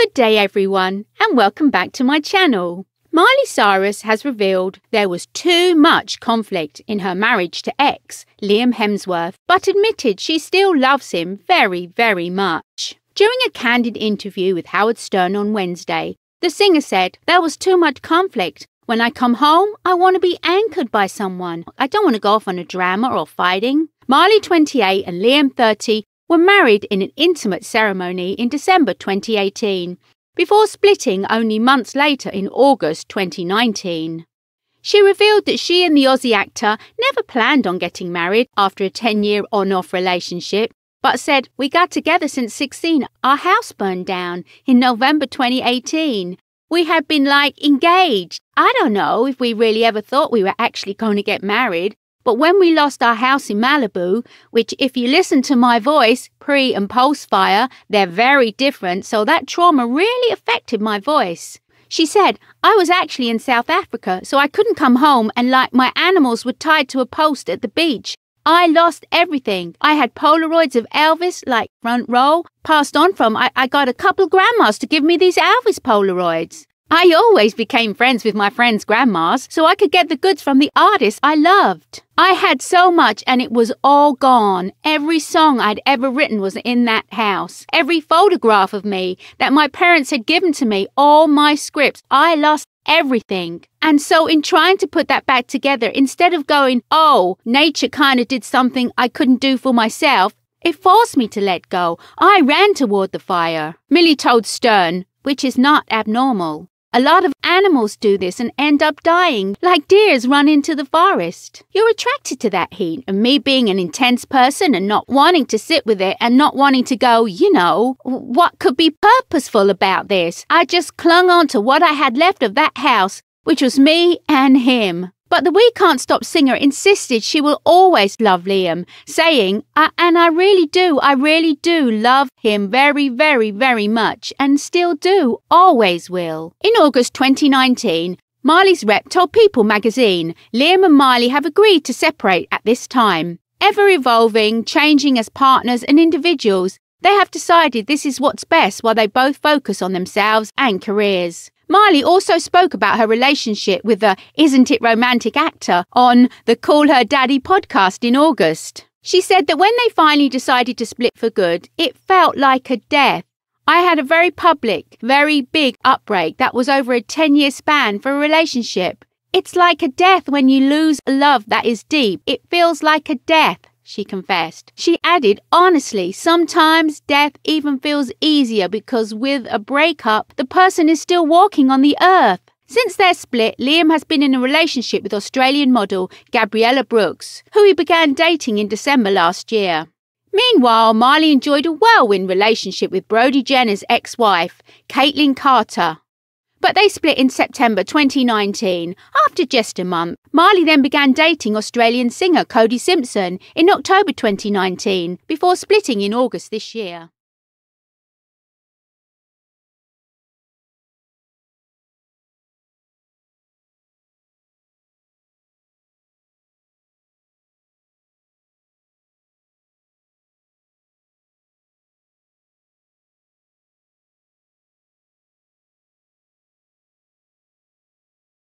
Good day, everyone, and welcome back to my channel. Miley Cyrus has revealed there was too much conflict in her marriage to ex, Liam Hemsworth, but admitted she still loves him very, very much. During a candid interview with Howard Stern on Wednesday, the singer said, There was too much conflict. When I come home, I want to be anchored by someone. I don't want to go off on a drama or fighting. Miley, 28, and Liam, 30, were married in an intimate ceremony in December 2018, before splitting only months later in August 2019. She revealed that she and the Aussie actor never planned on getting married after a 10 year on off relationship, but said, We got together since 16. Our house burned down in November 2018. We had been like engaged. I don't know if we really ever thought we were actually going to get married, but when we lost our house in Malibu, which if you listen to my voice pre and post fire, they're very different, so that trauma really affected my voice. She said, I was actually in South Africa, so I couldn't come home and like my animals were tied to a post at the beach. I lost everything. I had Polaroids of Elvis, like front row, passed on from. I, I got a couple grandmas to give me these Elvis Polaroids. I always became friends with my friends' grandmas so I could get the goods from the artists I loved. I had so much and it was all gone. Every song I'd ever written was in that house. Every photograph of me that my parents had given to me, all my scripts, I lost everything. And so, in trying to put that back together, instead of going, oh, nature kind of did something I couldn't do for myself, it forced me to let go. I ran toward the fire. Miley told Stern, which is not abnormal. A lot of animals do this and end up dying, like deers run into the forest. You're attracted to that heat, and me being an intense person and not wanting to sit with it and not wanting to go, you know, what could be purposeful about this? I just clung on to what I had left of that house, which was me and him. But the We Can't Stop singer insisted she will always love Liam, saying, And I really do, I really do love him very, very, very much, and still do, always will. In August 2019, Miley's rep told People magazine Liam and Miley have agreed to separate at this time. Ever evolving, changing as partners and individuals, they have decided this is what's best while they both focus on themselves and careers. Miley also spoke about her relationship with the Isn't It Romantic actor on the Call Her Daddy podcast in August. She said that when they finally decided to split for good, it felt like a death. I had a very public, very big upbreak that was over a 10 year span for a relationship. It's like a death when you lose a love that is deep. It feels like a death she confessed. She added, honestly, sometimes death even feels easier because with a breakup, the person is still walking on the earth. Since their split, Liam has been in a relationship with Australian model Gabriella Brooks, who he began dating in December last year. Meanwhile, Miley enjoyed a whirlwind relationship with Brody Jenner's ex wife, Kaitlynn Carter. But they split in September 2019 after just a month. Miley then began dating Australian singer Cody Simpson in October 2019 before splitting in August this year.